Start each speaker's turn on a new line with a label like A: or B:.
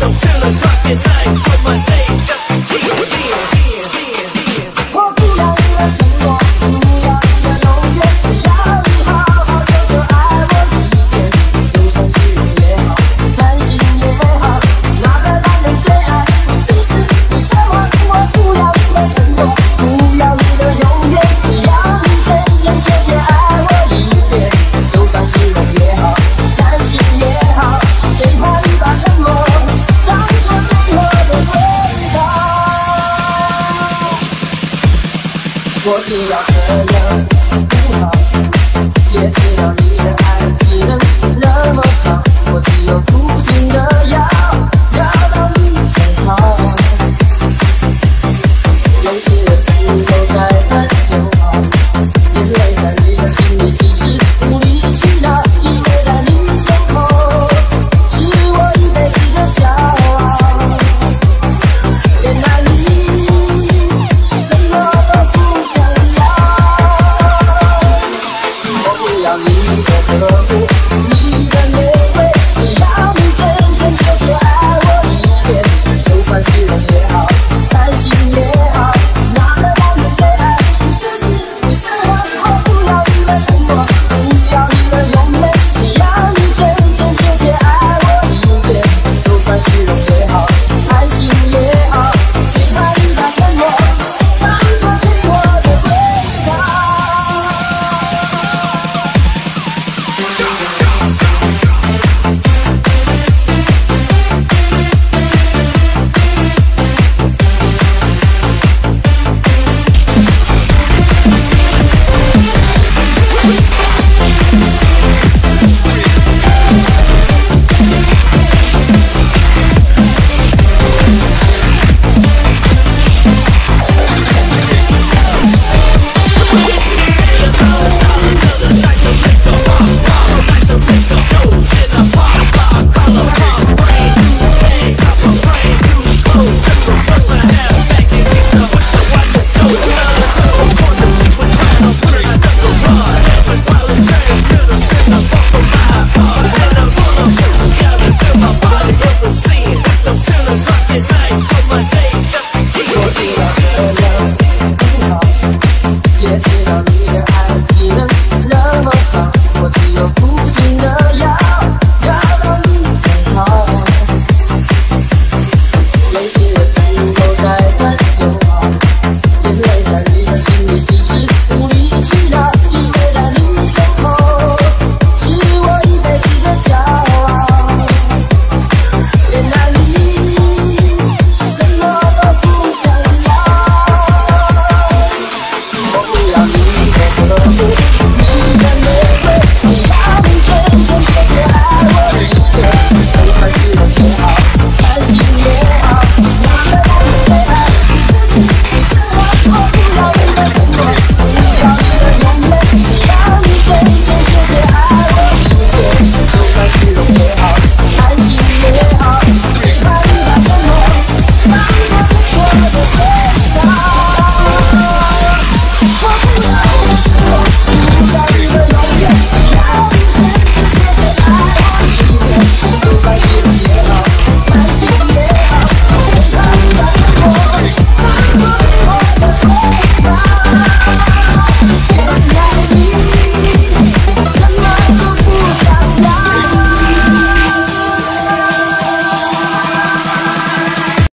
A: I'm feeling rocket, night, ain't for my name. 我知道这样不好，也知道你的爱只能那么少，我只有哭。内心的。